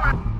Ah!